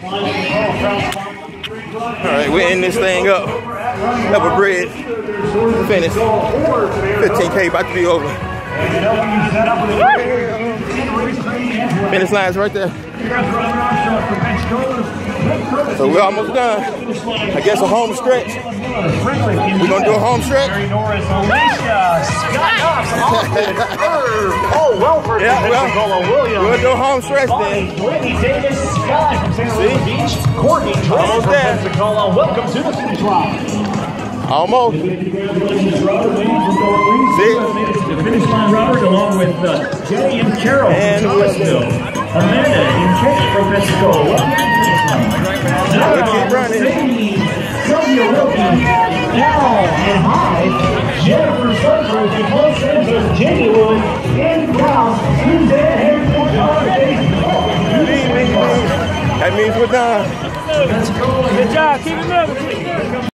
All right, we're in this thing up. Double bread. Finish. 15K about to be over. Finish line's right there. So we're almost done. I guess a home stretch. We're gonna do a home stretch. Yeah, well, Pensacola Williams. we'll do a home stretch then. Scott from San Beach. Courtney Drake from there. Pensacola. Welcome to the finish line. Almost. See? The finish line, Robert, along with uh, Jenny and Carol And from Thomasville. Amanda and Kate from Pensacola. Line. We'll keep running. Sylvia Wilkie, Al and High, Jennifer Jamie That means we're done. Good job. Keep it moving.